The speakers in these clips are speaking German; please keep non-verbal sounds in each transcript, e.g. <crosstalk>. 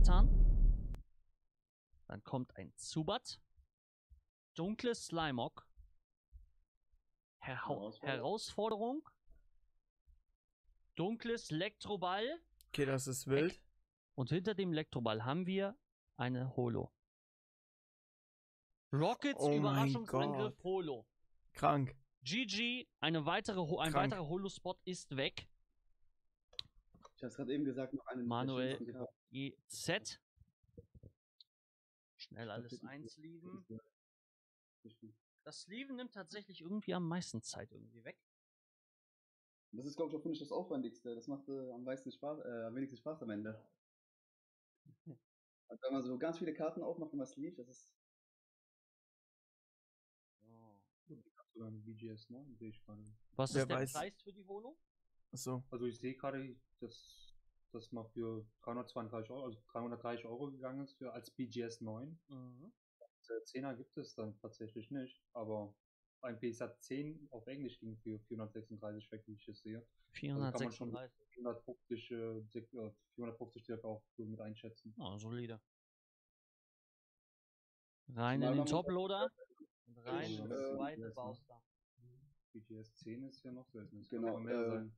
Leviathan. Dann kommt ein Zubat. Dunkles Slimog. Hera Herausforderung. Herausforderung. Dunkles Elektroball. Okay, das ist wild. Und hinter dem Elektroball haben wir eine Holo. Rockets Oh Überraschungsangriff. Holo. Krank. GG, eine weitere, Ho- ein Krank. weiterer Holo-Spot ist weg. Ich hab's gerade eben gesagt, noch einen. Manuel. EZ. Schnell Ich alles einsleeven. Das Sleeven nimmt tatsächlich irgendwie am meisten Zeit irgendwie weg. Das ist, glaube ich, auch finde ich das Aufwendigste. Das macht äh, am meisten Spaß, äh, am wenigsten Spaß am Ende. <laughs> Also wenn man so ganz viele Karten aufmacht und was lief, das ist. Sogar ein BGS 9 sehe ich gerade. Was Wer ist der weiß. Preis für die Holo? Achso. Also ich sehe gerade, dass das mal für 332 Euro, also 330 Euro gegangen ist für als BGS 9. Mhm. Äh, 10er gibt es dann tatsächlich nicht, aber ein PSA 10 auf Englisch ging für 436 weg, wie ich es sehe. Also kann man schon 436. 450, äh, sek- äh, 450 circa auch so mit einschätzen. Ah, solide. Rein in den Toploader und rein äh, zweite das noch. Bauster. BGS 10 ist ja noch selten. Es Genau, kann aber mehr äh, sein.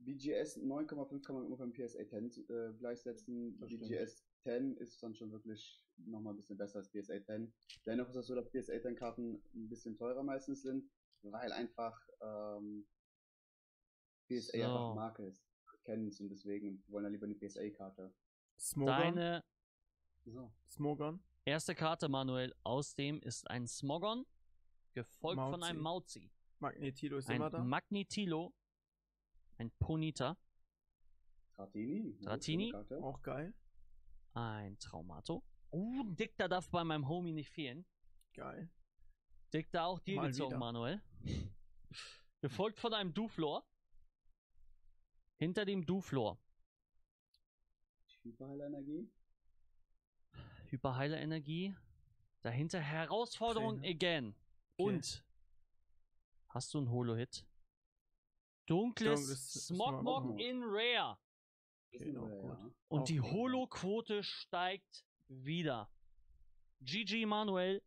BGS 9,5 kann man immer beim PSA 10 äh, gleichsetzen. Das stimmt. BGS 10 ist dann schon wirklich nochmal ein bisschen besser als PSA 10. Dennoch ist es so, dass PSA 10 Karten ein bisschen teurer meistens sind, weil einfach ähm, PSA So. einfach Marke ist. Kennen es und deswegen wollen wir lieber eine PSA-Karte. Smogon. Deine So. Smogon. erste Karte, Manuel, aus dem ist ein Smogon, gefolgt von einem Mauzi. Magnetilo ist Ein immer da. Magnetilo, ein Ponita, Tratini. ja, Tratini? schöne Karte. Auch geil. ein Traumato. Uh, Dickter darf bei meinem Homie nicht fehlen. Geil. Dickter auch dir Mal gezogen, wieder. Manuel. Gefolgt von einem Duflor. Hinter dem Duflor. Hyperheilenergie. Hyperheile Energie. Dahinter Herausforderung Trainer. again. Okay. Und hast du einen Holo-Hit? Dunkles, Dunkles Smogmog in Rare. Gut. ja. Und die. Holo-Quote steigt wieder. GG Manuel,